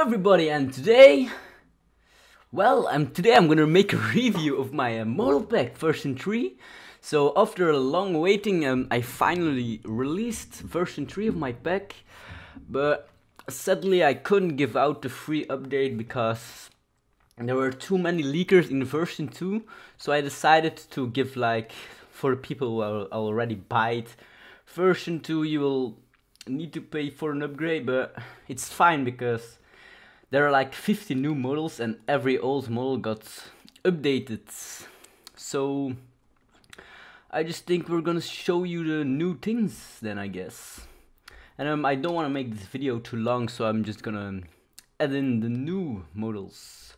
everybody and today well um, today I'm gonna make a review of my uh, model pack version 3 so after a long waiting um, I finally released version 3 of my pack but sadly I couldn't give out the free update because there were too many leakers in version 2 so I decided to give like for people who are already buy it version 2 you will need to pay for an upgrade but it's fine because there are like 50 new models and every old model got updated. So I just think we're gonna show you the new things then I guess. And um, I don't want to make this video too long so I'm just gonna add in the new models.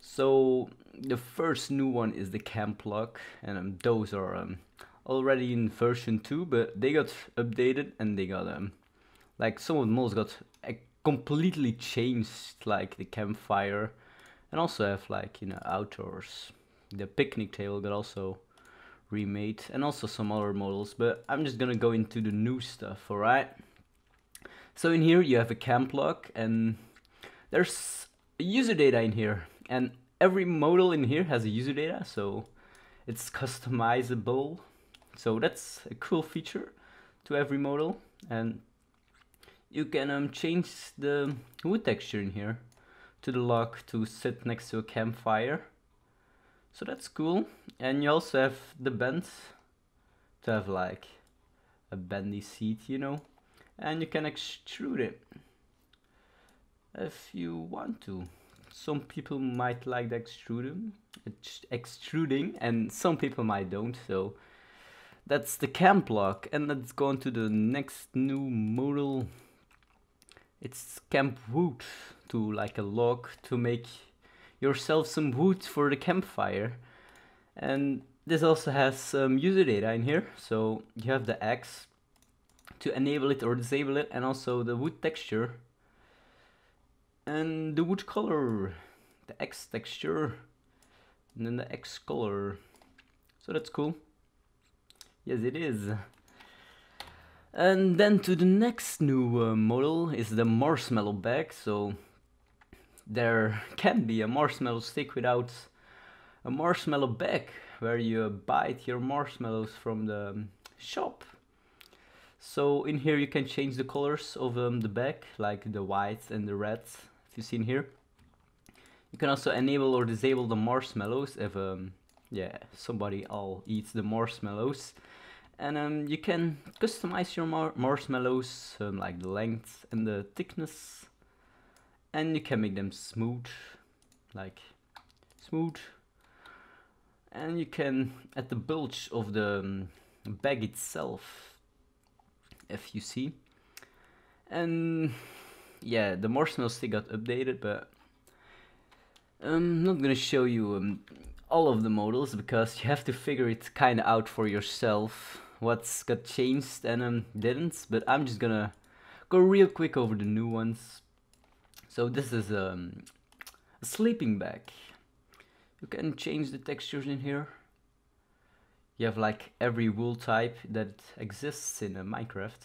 So the first new one is the camp lock and um, those are um, already in version 2 but they got updated and they got um like some of the models got completely changed like the campfire. And also have like you know outdoors. The picnic table got also remade and also some other models. But I'm just gonna go into the new stuff alright? So in here you have a camp lock and there's user data in here. And every model in here has a user data so it's customizable. So that's a cool feature to every model. And you can um, change the wood texture in here to the log to sit next to a campfire. So that's cool. And you also have the bend to have like a bendy seat, you know. And you can extrude it if you want to. Some people might like the extruding, extruding and some people might don't. So that's the camp lock. And let's go on to the next new model it's camp wood to like a log to make yourself some wood for the campfire. And this also has some user data in here. So you have the X to enable it or disable it and also the wood texture and the wood color, the X texture and then the X color. So that's cool. Yes, it is. And then to the next new uh, model is the marshmallow bag. So there can be a marshmallow stick without a marshmallow bag where you bite your marshmallows from the shop. So in here you can change the colors of um, the bag, like the white and the red, if you see in here. You can also enable or disable the marshmallows if um, yeah somebody all eats the marshmallows and um, you can customize your mar marshmallows um, like the length and the thickness. And you can make them smooth like smooth. And you can add the bulge of the um, bag itself if you see. And yeah the marshmallow stick got updated but I'm not gonna show you um, all of the models because you have to figure it kind of out for yourself what's got changed and um, didn't but I'm just gonna go real quick over the new ones. So this is um, a sleeping bag. You can change the textures in here. You have like every wool type that exists in a Minecraft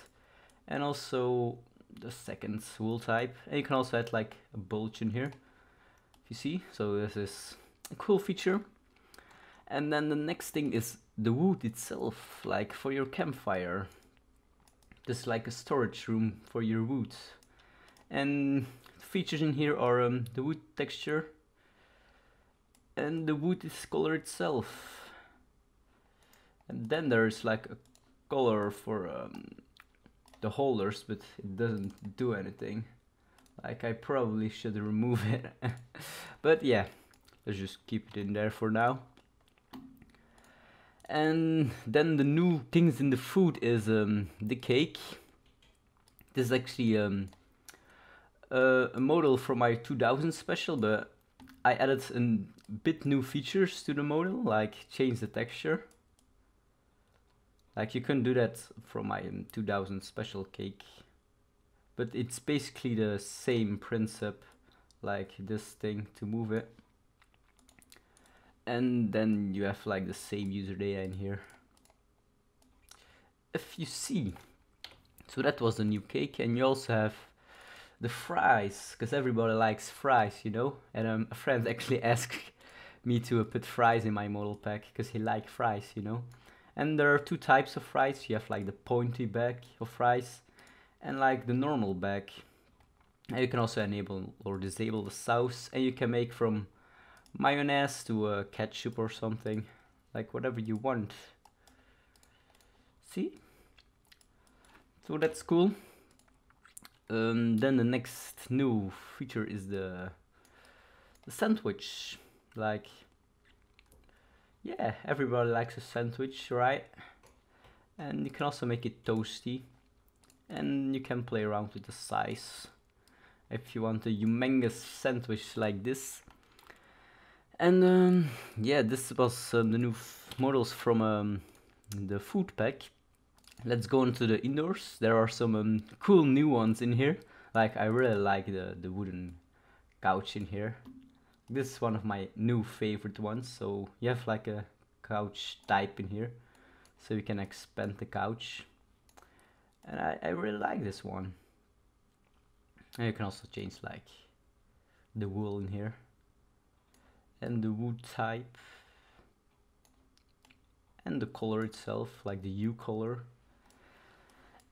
and also the second wool type. And you can also add like a bulge in here if you see. So this is a cool feature and then the next thing is the wood itself, like for your campfire. Is like a storage room for your wood. And features in here are um, the wood texture and the wood is color itself. And then there's like a color for um, the holders, but it doesn't do anything. Like I probably should remove it. but yeah, let's just keep it in there for now and then the new things in the food is um, the cake. This is actually um, uh, a model from my 2000 special but I added a bit new features to the model like change the texture. Like you can do that from my um, 2000 special cake. But it's basically the same principle like this thing to move it and then you have like the same user data in here if you see so that was the new cake and you also have the fries, because everybody likes fries, you know. And um, a friend actually asked me to uh, put fries in my model pack because he likes fries, you know. And there are two types of fries. You have like the pointy bag of fries and like the normal bag. And you can also enable or disable the sauce and you can make from mayonnaise to uh, ketchup or something. Like whatever you want. See? So that's cool. Um, then the next new feature is the, the sandwich. Like yeah everybody likes a sandwich right? And you can also make it toasty. And you can play around with the size. If you want a humongous sandwich like this and um, yeah this was um, the new models from um, the food pack. Let's go into the indoors. There are some um, cool new ones in here. Like I really like the the wooden couch in here. This is one of my new favorite ones. So you have like a couch type in here. So you can expand the couch. And I, I really like this one. And you can also change like the wool in here and the wood type and the color itself like the hue color.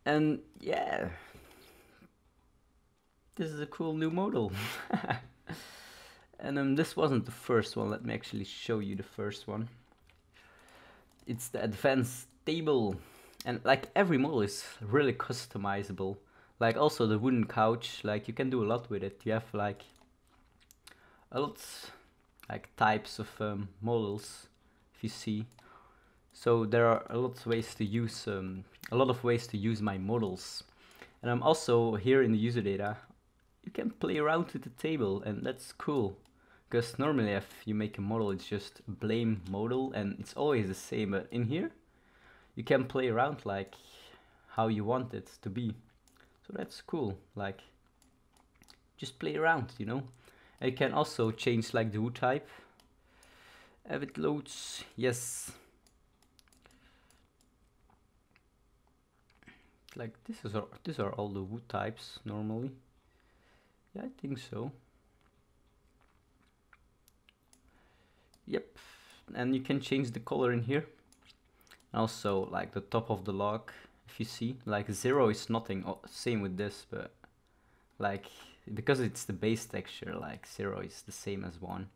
And yeah this is a cool new model. And um, this wasn't the first one. Let me actually show you the first one. It's the advanced table and like every model is really customizable. Like also the wooden couch like you can do a lot with it. You have like a lot like types of um, models if you see. So there are a lot of ways to use um, a lot of ways to use my models. And I'm also here in the user data. You can play around with the table and that's cool. Because normally if you make a model it's just blame model and it's always the same. But in here you can play around like how you want it to be. So that's cool. Like just play around you know you can also change like the wood type. If it loads. Yes. Like this is all, these are all the wood types normally. Yeah I think so. Yep. And you can change the color in here. Also like the top of the log if you see like zero is nothing oh, same with this but like because it's the base texture like zero is the same as one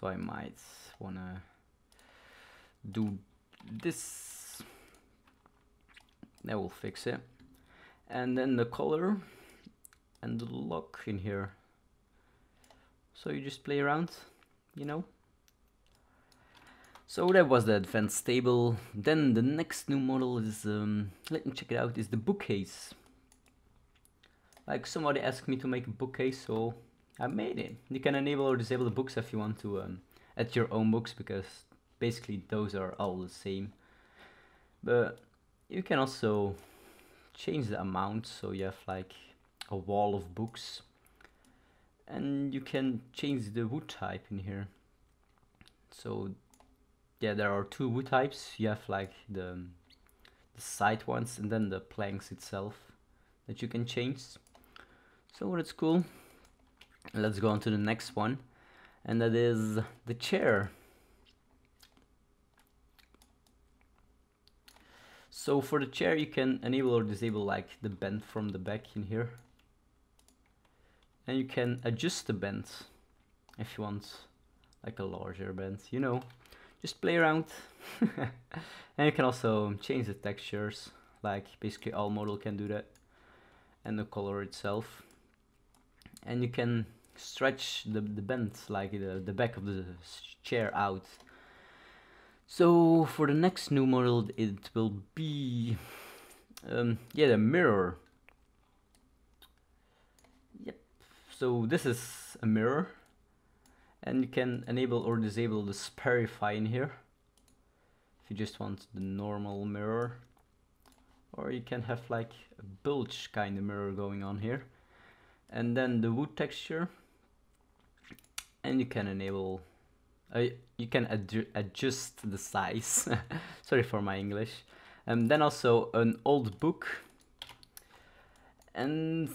so I might wanna do this. That will fix it. And then the color and the lock in here. So you just play around you know? So that was the advanced table. Then the next new model is um, let me check it out is the bookcase like somebody asked me to make a bookcase so I made it. You can enable or disable the books if you want to um, add your own books because basically those are all the same. But you can also change the amount so you have like a wall of books. And you can change the wood type in here. So yeah there are two wood types. You have like the, the side ones and then the planks itself that you can change so that's cool. Let's go on to the next one and that is the chair. So for the chair you can enable or disable like the bend from the back in here. And you can adjust the bend if you want like a larger bend you know. Just play around. And you can also change the textures like basically all model can do that and the color itself and you can stretch the, the bend like the, the back of the chair out. So for the next new model it will be um, yeah the mirror. Yep. So this is a mirror and you can enable or disable the spherify in here if you just want the normal mirror. Or you can have like a bulge kind of mirror going on here and then the wood texture. And you can enable uh, you can ad adjust the size. Sorry for my English. And then also an old book. And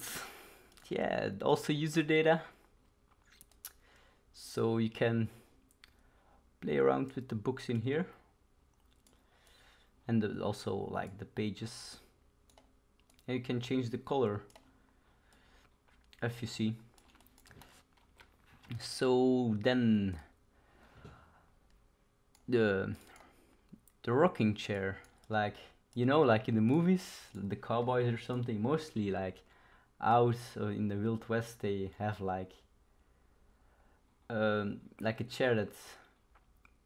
yeah also user data. So you can play around with the books in here. And also like the pages. And you can change the color if you see so then the the rocking chair like you know like in the movies the cowboys or something mostly like out in the wild west they have like um, like a chair that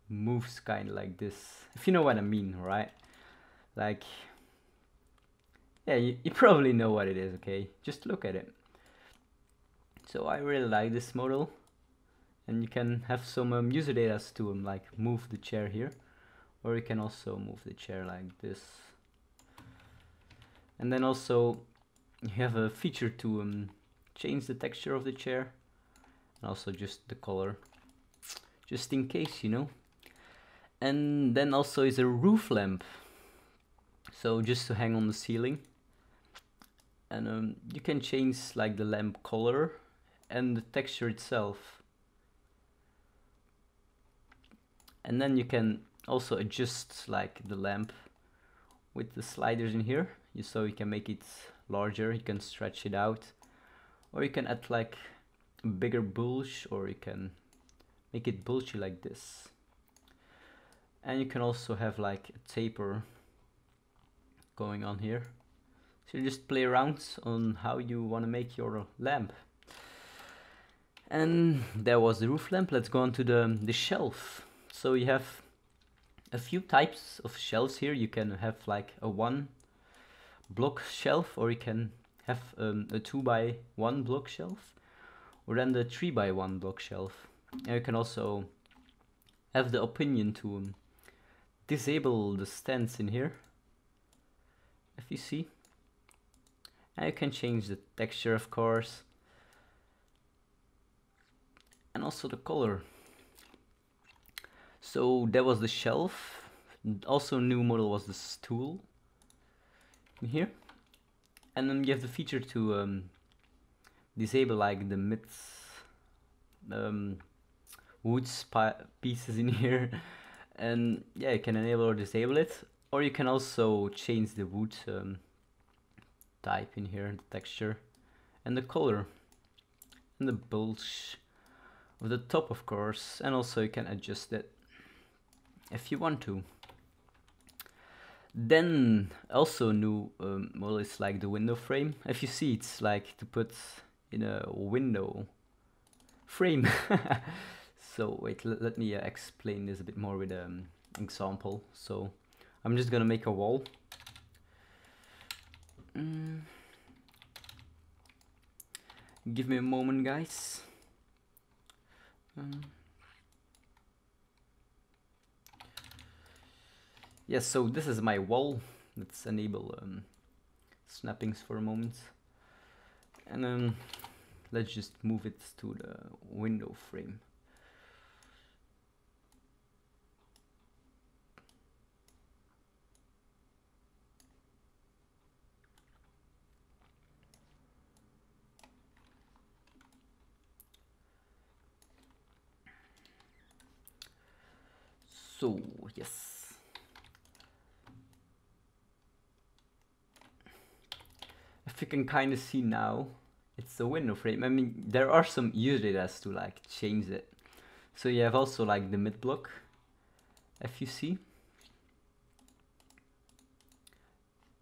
moves kind of like this if you know what i mean right? Like yeah you, you probably know what it is okay? Just look at it so i really like this model. And you can have some um, user data to um, like move the chair here. Or you can also move the chair like this. And then also you have a feature to um, change the texture of the chair. And also just the color. Just in case you know. And then also is a roof lamp. So just to hang on the ceiling. And um, you can change like the lamp color and the texture itself. And then you can also adjust like the lamp with the sliders in here you so you can make it larger you can stretch it out. Or you can add like a bigger bulge or you can make it bulgy like this. And you can also have like a taper going on here. So you just play around on how you want to make your lamp and there was the roof lamp let's go on to the the shelf so you have a few types of shelves here. You can have like a one block shelf or you can have um, a two by one block shelf or then the three by one block shelf. And you can also have the opinion to um, disable the stands in here if you see and you can change the texture of course and also the color so that was the shelf. Also new model was the stool in here. And then you have the feature to um, disable like the mid um, wood pieces in here. And yeah, you can enable or disable it. Or you can also change the wood um, type in here, the texture and the color and the bulge the top of course and also you can adjust it if you want to. Then also new um, model is like the window frame. If you see, it's like to put in a window frame. so wait, let me uh, explain this a bit more with an um, example. So I'm just gonna make a wall. Mm. Give me a moment, guys. Um. Yes, so this is my wall. Let's enable um, snappings for a moment. And then let's just move it to the window frame. So, yes. if you can kind of see now, it's the window frame. I mean, there are some data to like change it. So you have also like the mid block, if you see.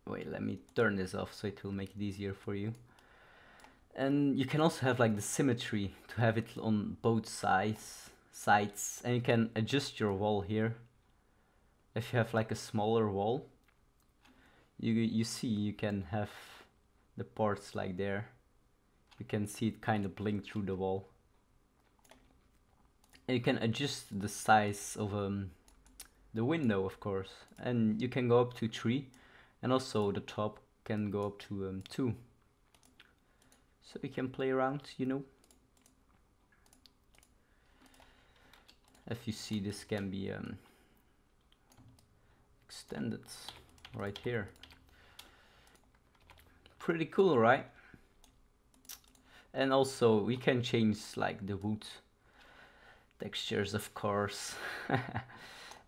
Wait, let me turn this off so it will make it easier for you. And you can also have like the symmetry to have it on both sides, sides, and you can adjust your wall here. If you have like a smaller wall, you you see you can have the parts like there. You can see it kind of blink through the wall. And you can adjust the size of um, the window of course. And you can go up to 3 and also the top can go up to um, 2 so you can play around you know if you see this can be um, extended right here. Pretty cool, right? and also we can change like the wood textures of course.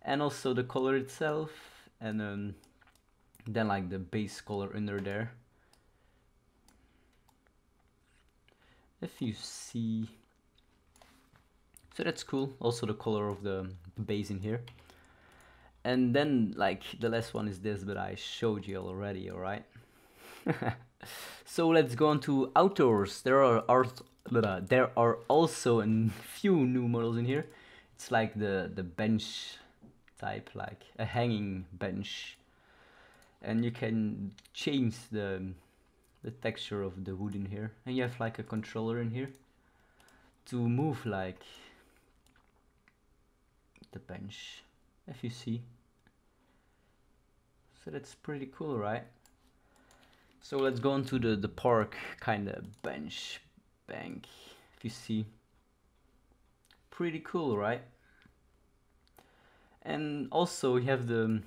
And also the color itself and um, then like the base color under there. If you see so that's cool. Also the color of the base in here. And then like the last one is this but I showed you already alright? So let's go on to outdoors. There are art there are also a few new models in here. It's like the the bench type like a hanging bench. And you can change the the texture of the wood in here. And you have like a controller in here to move like the bench if you see. So that's pretty cool right? So let's go into the the park kind of bench bank if you see. Pretty cool right? And also you have the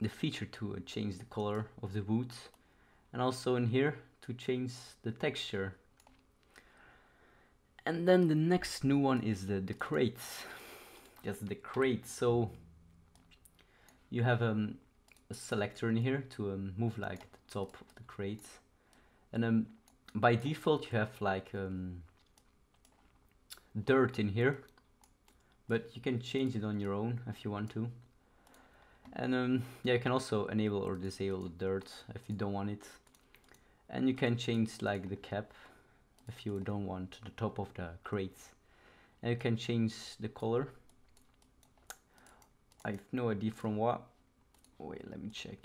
the feature to uh, change the color of the wood and also in here to change the texture. And then the next new one is the the crates yes the crate so you have um, a selector in here to um, move like the top of the crate and um, by default you have like um, dirt in here. But you can change it on your own if you want to. And um, yeah you can also enable or disable the dirt if you don't want it. And you can change like the cap if you don't want the top of the crate and you can change the color I have no idea from what. Wait let me check.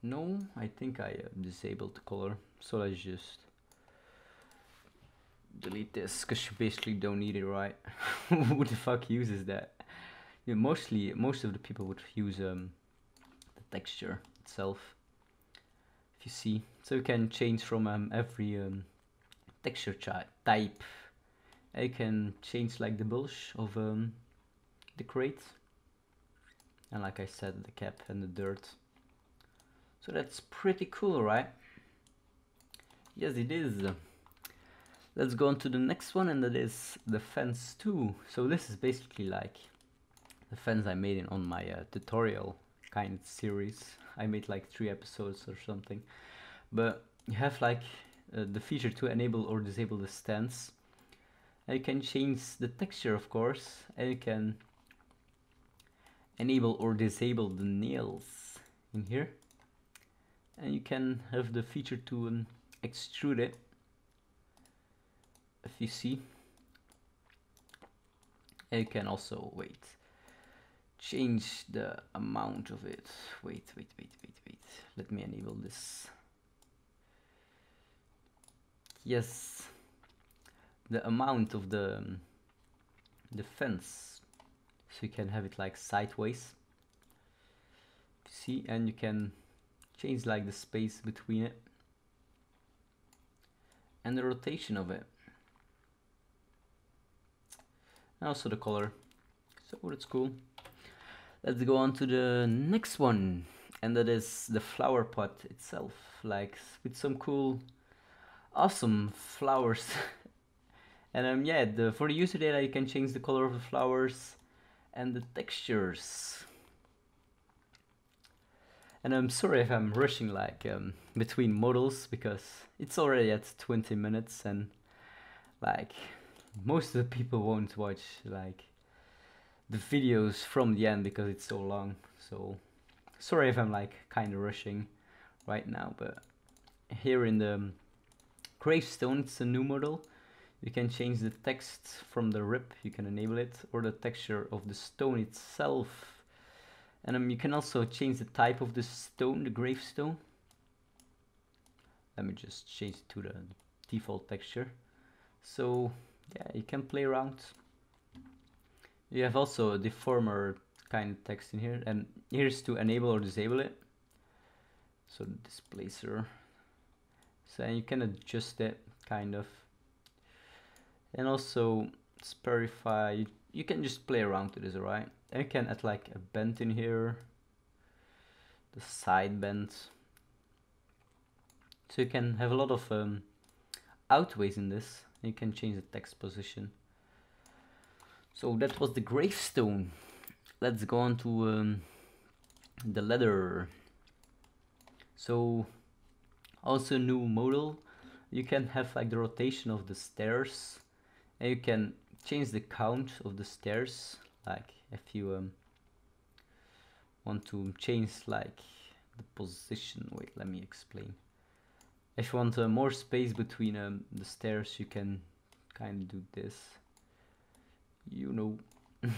No I think I disabled the color so let's just delete this because you basically don't need it right? Who the fuck uses that? Yeah, mostly most of the people would use um, the texture itself if you see. So you can change from um, every um, texture type. You can change like the bulge of um, the crate and like I said the cap and the dirt. So that's pretty cool right? Yes it is. Let's go on to the next one and that is the fence 2 so this is basically like the fence I made in on my uh, tutorial kind of series. I made like three episodes or something. But you have like uh, the feature to enable or disable the stance and you can change the texture of course and you can enable or disable the nails in here. And you can have the feature to um, extrude it if you see. And you can also wait change the amount of it. Wait wait wait wait wait. Let me enable this. Yes. The amount of the um, the fence so you can have it like sideways. See and you can change like the space between it. And the rotation of it. And also the color. So it's cool. Let's go on to the next one. And that is the flower pot itself. Like with some cool awesome flowers. And um yeah the for the user data you can change the color of the flowers and the textures. And I'm sorry if I'm rushing like um, between models because it's already at 20 minutes and like most of the people won't watch like the videos from the end because it's so long. So sorry if I'm like kind of rushing right now but here in the gravestone it's a new model you can change the text from the rip you can enable it or the texture of the stone itself. And um, you can also change the type of the stone the gravestone. Let me just change it to the default texture. So yeah you can play around. You have also a deformer kind of text in here and here's to enable or disable it. So displacer. So you can adjust it kind of and also spherify you, you can just play around with this right and you can add like a bend in here the side bend So you can have a lot of um, outways in this. You can change the text position. So that was the gravestone. Let's go on to um, the leather. So also new model. You can have like the rotation of the stairs and you can change the count of the stairs like if you um, want to change like the position. Wait let me explain. If you want uh, more space between um, the stairs you can kind of do this. You know.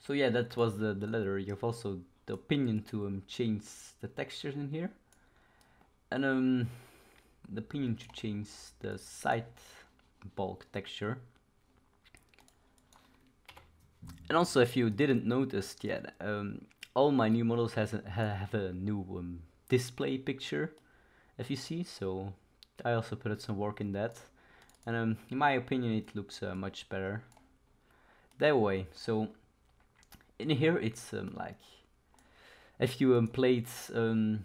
So yeah that was the the letter. You have also the opinion to um, change the textures in here. And um the opinion to change the side bulk texture. And also if you didn't notice yet um, all my new models has a, have a new um, display picture if you see so I also put some work in that. And um, in my opinion it looks uh, much better that way. So in here it's um, like if you um, played um,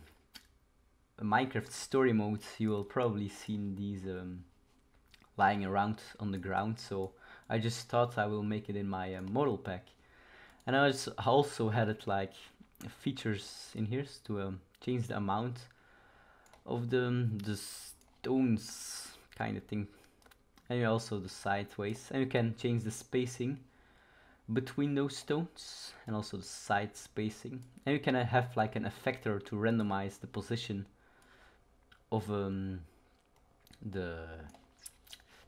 Minecraft story mode you will probably seen these um, lying around on the ground. So I just thought I will make it in my uh, model pack. And I also had it like features in here to um, change the amount of the, um, the stones kind of thing. And also the sideways. And you can change the spacing between those stones and also the side spacing. And you can uh, have like an effector to randomize the position of um, the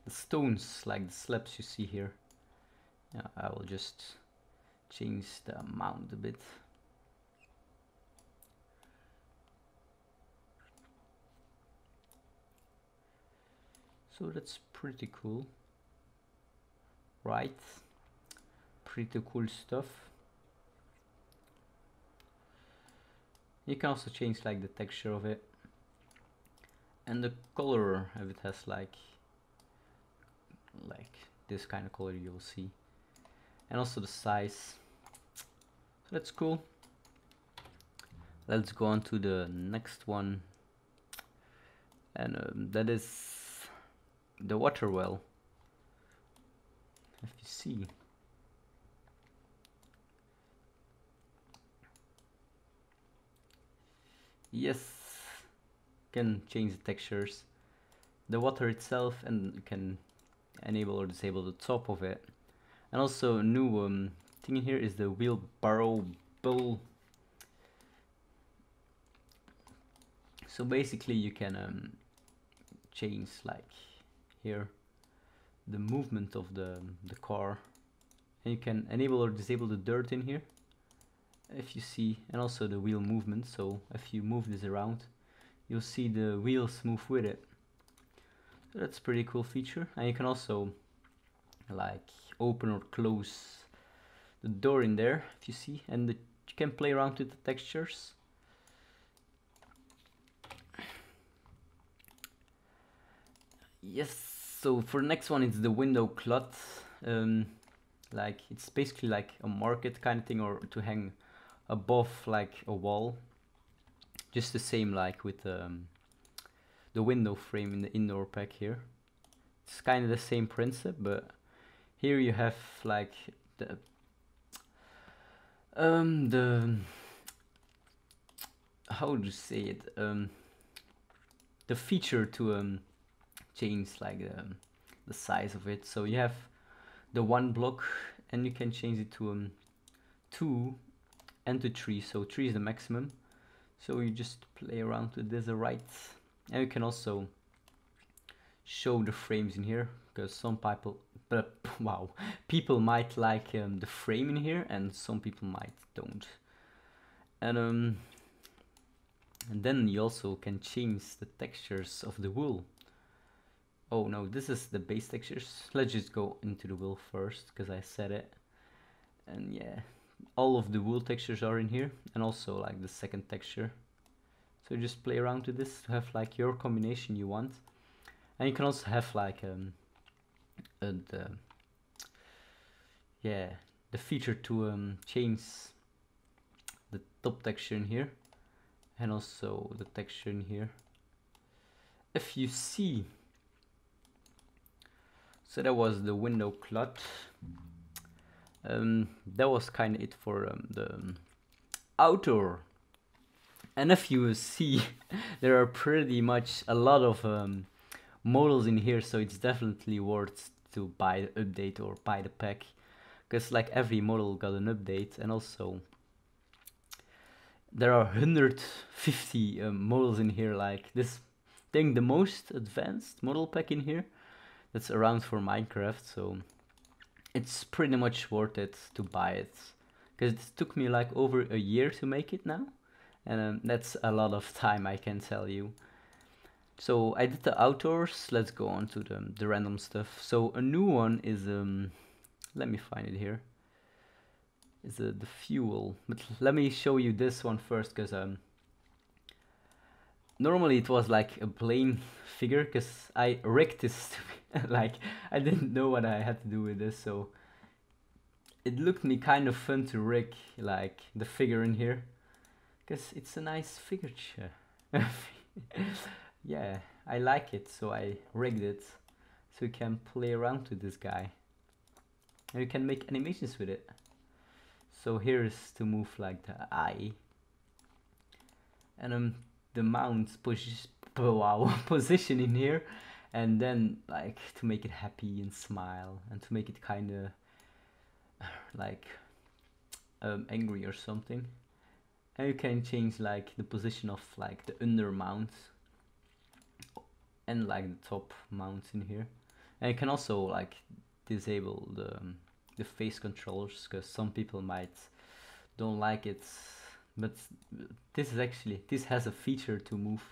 the stones like the slabs you see here. Yeah, I will just change the amount a bit. So that's pretty cool. Right. Pretty cool stuff. You can also change like the texture of it and the color if it has like like this kind of color you'll see. And also the size. So that's cool. Let's go on to the next one. And um, that is the water well. If you see. Yes can change the textures the water itself and you can enable or disable the top of it. And also a new um, thing in here is the wheelbarrow bowl. So basically you can um, change like here the movement of the, the car. And you can enable or disable the dirt in here if you see and also the wheel movement. So if you move this around you'll see the wheels move with it. So that's pretty cool feature. And you can also like open or close the door in there if you see and the, you can play around with the textures. Yes so for the next one it's the window cloth. Um, like it's basically like a market kind of thing or to hang above like a wall just the same like with um, the window frame in the indoor pack here. It's kind of the same principle but here you have like the um the how to say it? Um the feature to um change like um, the size of it. So you have the one block and you can change it to um two and to three. So three is the maximum so you just play around with this right and you can also show the frames in here because some people but wow people might like um, the frame in here and some people might don't. And um and then you also can change the textures of the wool. Oh no this is the base textures. Let's just go into the wool first because I said it. And yeah all of the wool textures are in here and also like the second texture. So just play around with this to have like your combination you want. And you can also have like um uh, yeah the feature to um change the top texture in here and also the texture in here. If you see so that was the window clut um, that was kind of it for um, the um, outdoor. And if you see there are pretty much a lot of um, models in here so it's definitely worth to buy the update or buy the pack. Because like every model got an update and also there are 150 um, models in here like this thing the most advanced model pack in here that's around for Minecraft so it's pretty much worth it to buy it. Because it took me like over a year to make it now and um, that's a lot of time I can tell you. So I did the outdoors. Let's go on to the, the random stuff. So a new one is um let me find it here. Is uh, the fuel. But let me show you this one first because um normally it was like a plain figure because I rigged this like I didn't know what I had to do with this so it looked me kind of fun to rig like the figure in here. Because it's a nice figure yeah I like it so I rigged it so you can play around with this guy. And you can make animations with it. So here's to move like the eye. And um the mount push wow position in here and then like to make it happy and smile and to make it kind of like um, angry or something. And you can change like the position of like the under mount and like the top mounts in here. And you can also like disable the um, the face controllers because some people might don't like it. But this is actually this has a feature to move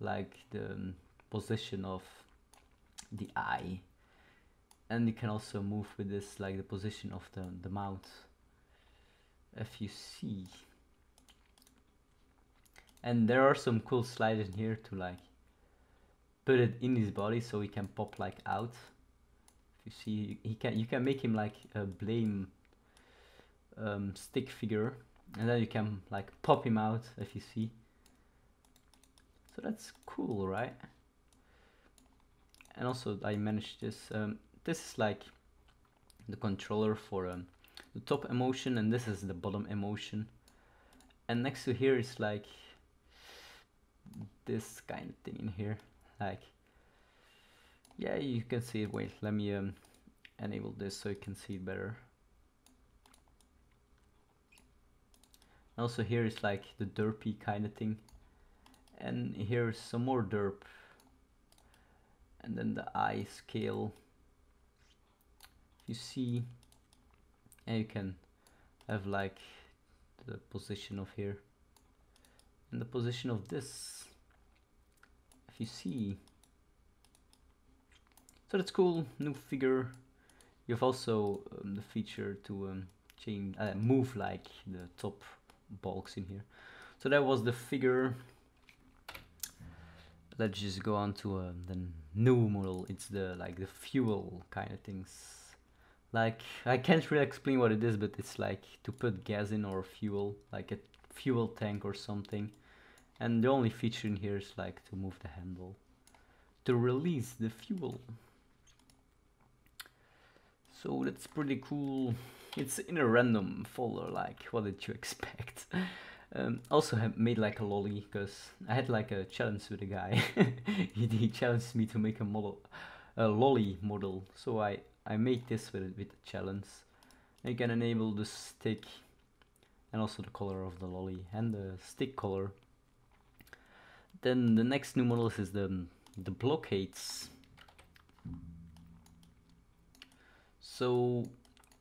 like the um, position of the eye. And you can also move with this like the position of the, the mount if you see. And there are some cool slides in here to like put it in his body so he can pop like out. If you see he can you can make him like a blame um, stick figure. And then you can like pop him out if you see. So that's cool right and also I managed this um, this is like the controller for um, the top emotion and this is the bottom emotion. And next to here is like this kind of thing in here. Like yeah you can see it. Wait let me um, enable this so you can see it better. Also here is like the derpy kind of thing. And here's some more derp and then the eye scale. You see and you can have like the position of here and the position of this. If you see so that's cool new figure. You have also um, the feature to um, change uh, move like the top bulks in here. So that was the figure let's just go on to uh, the new model. It's the like the fuel kind of things. Like I can't really explain what it is but it's like to put gas in or fuel like a fuel tank or something. And the only feature in here is like to move the handle to release the fuel. So that's pretty cool. It's in a random folder like what did you expect um, also have made like a lolly because I had like a challenge with a guy. He, he, challenged me to make a model a lolly model. So I I made this with with the challenge. You can enable the stick and also the color of the lolly and the stick color. Then the next new models is the the blockades. So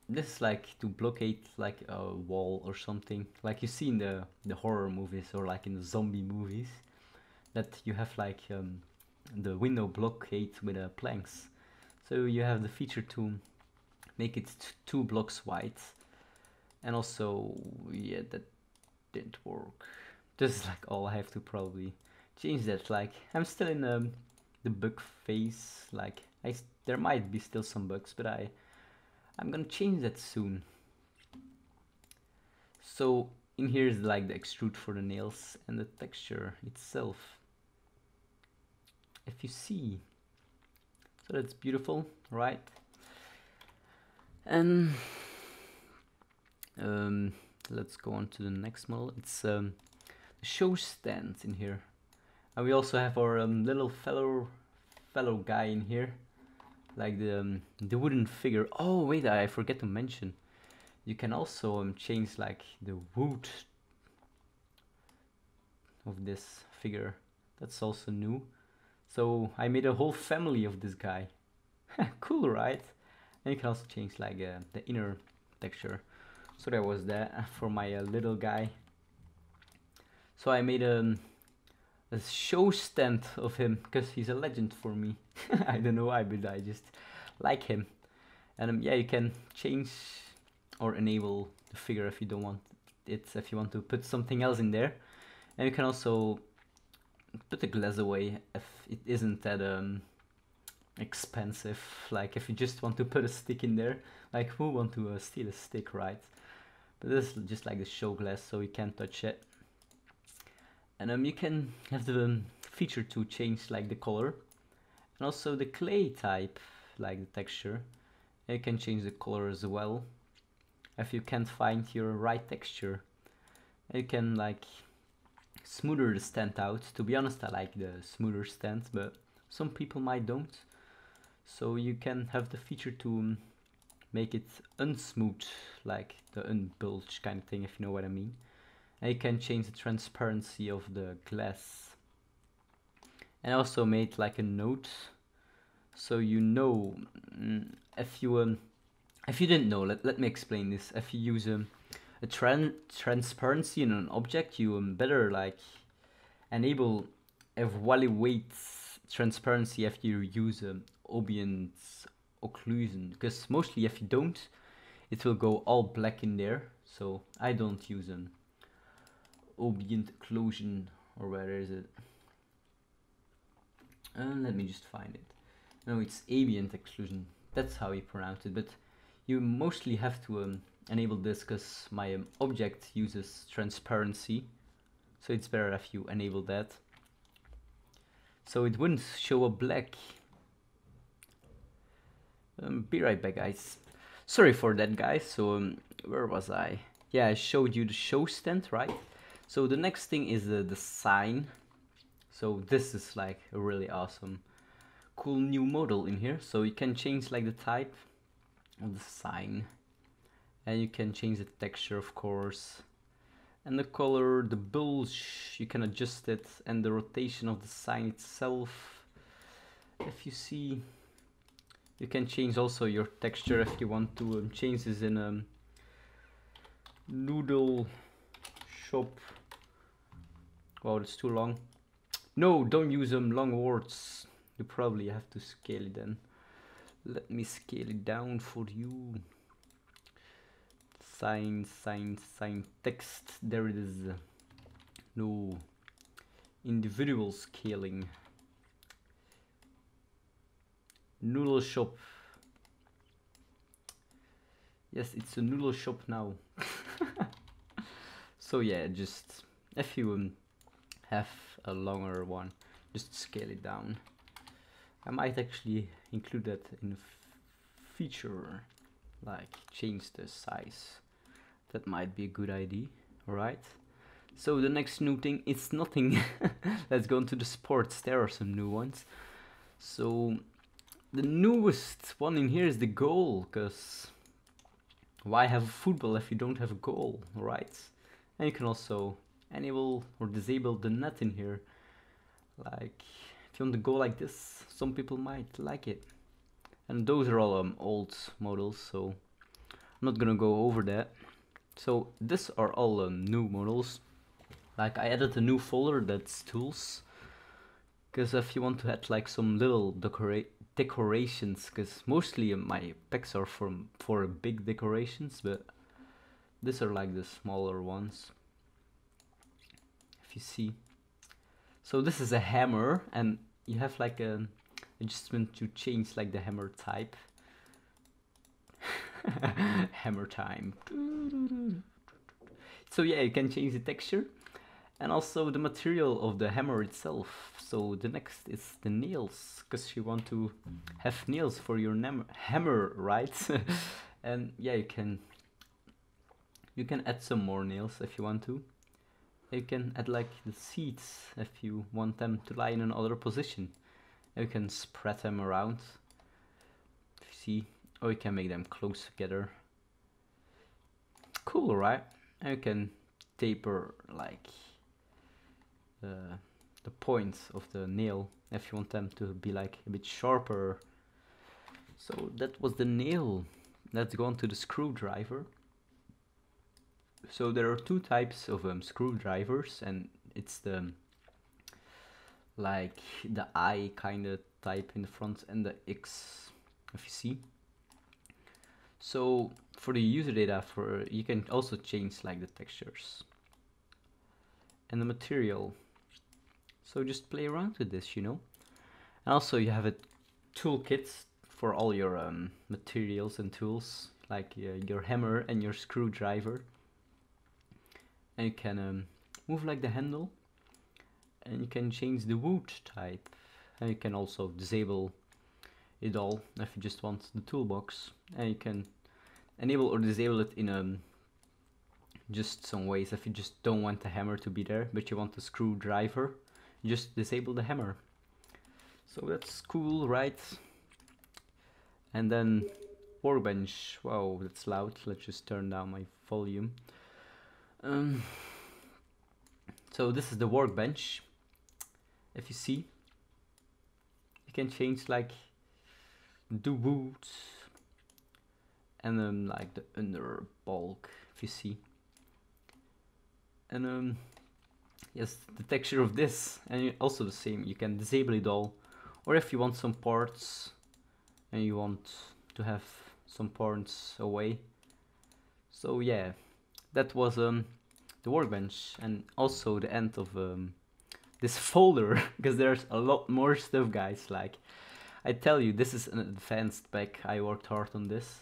this is like to blockade like a wall or something like you see in the the horror movies or like in the zombie movies that you have like um, the window blockade with uh, planks. So you have the feature to make it two blocks wide. And also yeah that didn't work. This is like all I have to probably change that like I'm still in um, the bug phase like I there might be still some bugs but I I'm gonna change that soon. So in here is like the extrude for the nails and the texture itself. If you see so that's beautiful right? And um, let's go on to the next model. It's um, the show stand in here. And we also have our um, little fellow fellow guy in here like the um, the wooden figure. Oh wait I forget to mention. You can also um, change like the wood of this figure. That's also new. So I made a whole family of this guy. Cool right? And you can also change like uh, the inner texture. So that was that for my uh, little guy. So I made a, um, a show stand of him because he's a legend for me. I don't know why but I just like him. And um, yeah you can change or enable the figure if you don't want it if you want to put something else in there. And you can also put the glass away if it isn't that um, expensive. Like if you just want to put a stick in there like who want to uh, steal a stick right? But this is just like the show glass so you can't touch it and um, you can have the um, feature to change like the color. And also the clay type like the texture you can change the color as well. If you can't find your right texture you can like smoother the stand out. To be honest I like the smoother stand but some people might don't. So you can have the feature to um, make it unsmooth like the unbulge kind of thing if you know what I mean you can change the transparency of the glass and I also made like a note so you know mm, if you um, if you didn't know, let, let me explain this. If you use um, a tran transparency in an object, you um, better like enable evaluate transparency if you use um, ambient occlusion. Because mostly if you don't, it will go all black in there. So I don't use an ambient occlusion or where is it? And uh, let me just find it. No, it's ambient occlusion. That's how you pronounce it. But you mostly have to um, enable this because my um, object uses transparency so it's better if you enable that so it wouldn't show a black um, be right back guys sorry for that guys so um, where was I yeah I showed you the show stand right so the next thing is uh, the sign. So this is like a really awesome cool new model in here. So you can change like the type of the sign. And you can change the texture of course. And the color the bulge you can adjust it. And the rotation of the sign itself. If you see you can change also your texture if you want to um, change this in a um, noodle shop wow it's too long. No don't use them um, long words. You probably have to scale it then. Let me scale it down for you. Sign sign sign. Text. There it is. No. Individual scaling. Noodle shop. Yes it's a noodle shop now. So yeah just a few. um, have a longer one. Just scale it down. I might actually include that in a feature like change the size. That might be a good idea alright? So the next new thing is nothing. Let's go into the sports. There are some new ones. So the newest one in here is the goal because why have a football if you don't have a goal right and you can also enable or disable the net in here. Like if you want to go like this some people might like it. And those are all um, old models so I'm not gonna go over that. So these are all um, new models. Like I added a new folder that's tools. Because if you want to add like some little decorate decorations because mostly um, my packs are for, for big decorations but these are like the smaller ones you see so this is a hammer and you have like an adjustment to change like the hammer type. hammer time. So yeah, you can change the texture and also the material of the hammer itself. So the next is the nails, because you want to have nails for your hammer, right? and yeah, you can you can add some more nails if you want to. You can add like the seats if you want them to lie in another position. You can spread them around. See, or you can make them close together. Cool, right? And you can taper like uh, the points of the nail if you want them to be like a bit sharper. So that was the nail. Let's go on to the screwdriver. So there are two types of um, screwdrivers and it's the like the I kind of type in the front and the X if you see. So for the user data for you can also change like the textures and the material so just play around with this, you know. And also you have a toolkit for all your um, materials and tools, like uh, your hammer and your screwdriver. And you can um, move like the handle, and you can change the wood type. And you can also disable it all if you just want the toolbox. And you can enable or disable it in um, just some ways if you just don't want the hammer to be there, but you want the screwdriver just disable the hammer. So that's cool, right? And then workbench. Wow, that's loud. Let's just turn down my volume. Um, so this is the workbench. If you see, you can change like the wood and then like the under bulk if you see. And um, yes the texture of this and also the same you can disable it all or if you want some parts and you want to have some parts away so yeah that was um the workbench and also the end of um, this folder because there's a lot more stuff guys. Like I tell you this is an advanced pack I worked hard on this.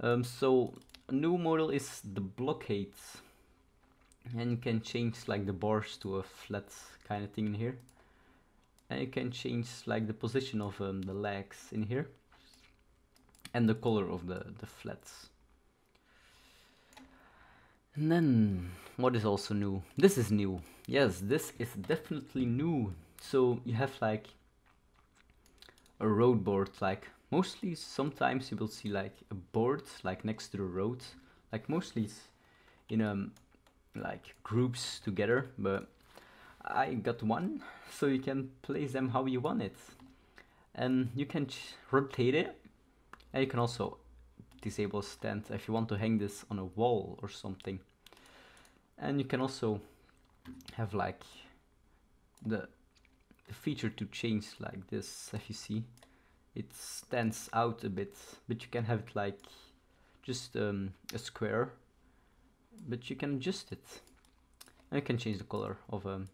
Um, so new model is the blockades. And you can change like the bars to a flat kind of thing in here. And you can change like the position of um, the legs in here. And the color of the the flats and then what is also new? This is new. Yes this is definitely new. So you have like a road board like mostly sometimes you will see like a board like next to the road. Like mostly in um, like groups together but I got one so you can place them how you want it. And you can rotate it and you can also disable stand if you want to hang this on a wall or something and you can also have like the, the feature to change like this if you see it stands out a bit but you can have it like just um, a square but you can adjust it. And you can change the color of um,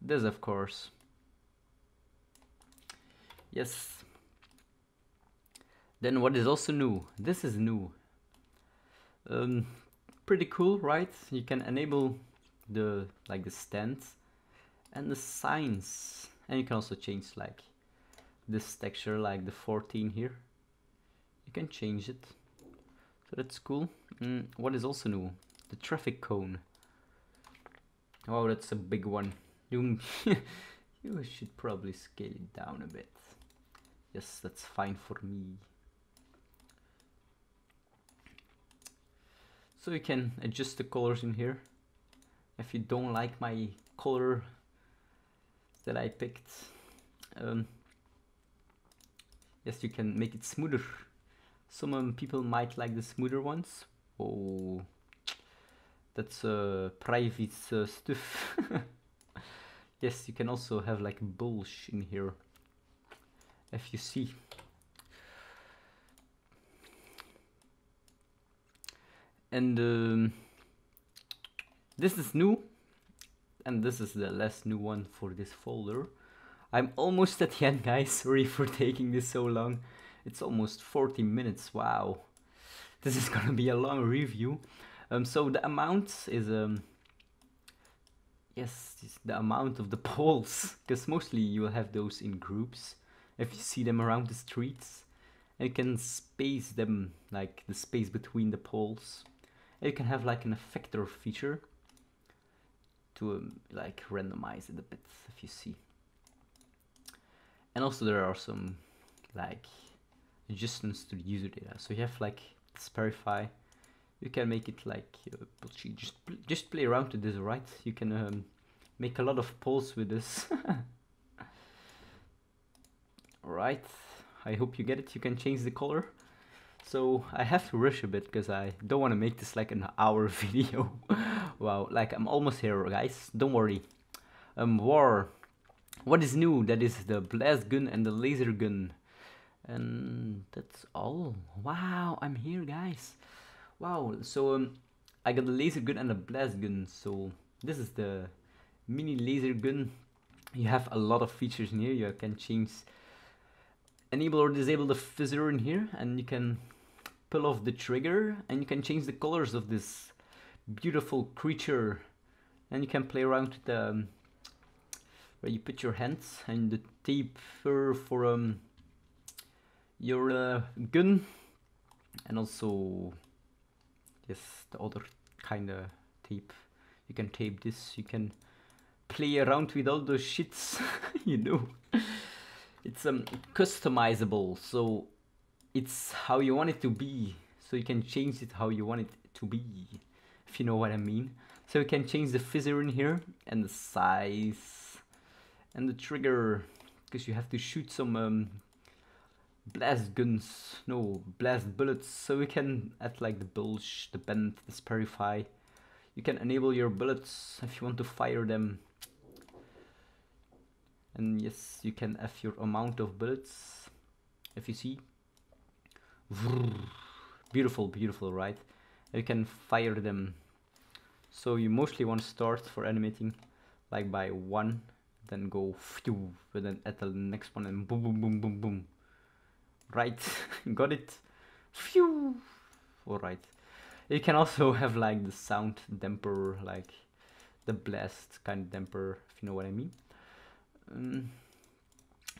this, of course. Yes. Then what is also new? This is new. Um, pretty cool, right? You can enable the like the stands and the signs, and you can also change like this texture, like the 14 here. You can change it, so that's cool. Mm, what is also new? the traffic cone. Oh, that's a big one. You, you should probably scale it down a bit. Yes, that's fine for me. So you can adjust the colors in here. If you don't like my color that I picked, um, yes, you can make it smoother. Some um, people might like the smoother ones. Oh, that's uh, private uh, stuff. yes, you can also have like bulge in here. If you see. And um, this is new. And this is the last new one for this folder. I'm almost at the end guys, sorry for taking this so long. It's almost 40 minutes, wow. This is gonna be a long review. Um, so the amount is um, yes, the amount of the poles, because mostly you will have those in groups. If you see them around the streets, and you can space them like the space between the poles. You can have like an effector feature to um, like randomize it a bit if you see. And also there are some like adjustments to the user data. So you have like Spherify. You can make it like uh, just just play around with this, right? You can um, make a lot of poles with this. right. I hope you get it. You can change the color. So I have to rush a bit because I don't want to make this like an hour video. wow, like I'm almost here, guys. Don't worry. Um, war. What is new? That is the blast gun and the laser gun. And that's all. Wow, I'm here, guys. Wow, so um, I got the laser gun and the blast gun. So this is the mini laser gun. You have a lot of features in here. You can change enable or disable the fizzer in here and you can pull off the trigger and you can change the colors of this beautiful creature. And you can play around with the um, where you put your hands and the tape for, for um, your uh, gun. And also yes the other kind of tape. You can tape this. You can play around with all those shits you know. It's um customizable. So it's how you want it to be. So you can change it how you want it to be if you know what I mean. So you can change the fizzer in here and the size and the trigger because you have to shoot some um, blast guns. No blast bullets. So you can add like the bulge the bend the spherify. You can enable your bullets if you want to fire them. And yes you can have your amount of bullets if you see beautiful beautiful right? You can fire them. So you mostly want to start for animating like by one then go phew, and then at the next one and boom boom boom boom boom. Right? Got it? Phew. All right. You can also have like the sound damper like the blast kind of damper if you know what i mean. Um,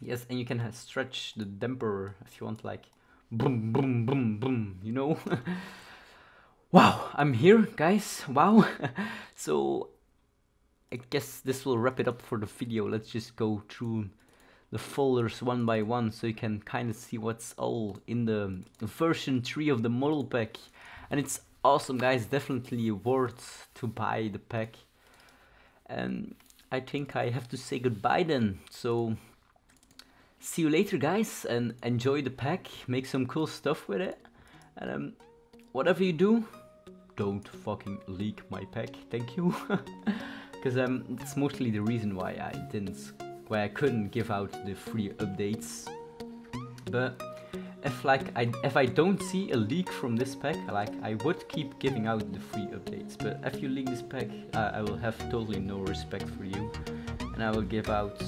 yes, and you can stretch the damper if you want, like boom, boom, boom, boom. You know. wow, I'm here, guys. Wow. so I guess this will wrap it up for the video. Let's just go through the folders one by one so you can kind of see what's all in the version 3 of the model pack and it's awesome guys definitely worth to buy the pack and I think I have to say goodbye then. So see you later guys and enjoy the pack. Make some cool stuff with it. And um, whatever you do, don't fucking leak my pack. Thank you. Because um, that's mostly the reason why I didn't, why I couldn't give out the free updates. But if like I if I don't see a leak from this pack, like I would keep giving out the free updates. But if you leak this pack, uh, I will have totally no respect for you, and I will give out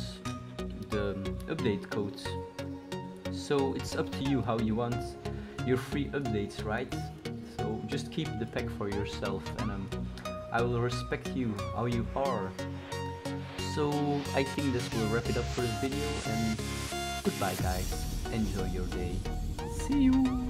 the update codes. So it's up to you how you want your free updates, right? So just keep the pack for yourself, and um, I will respect you how you are. So I think this will wrap it up for this video, and goodbye, guys enjoy your day. See you.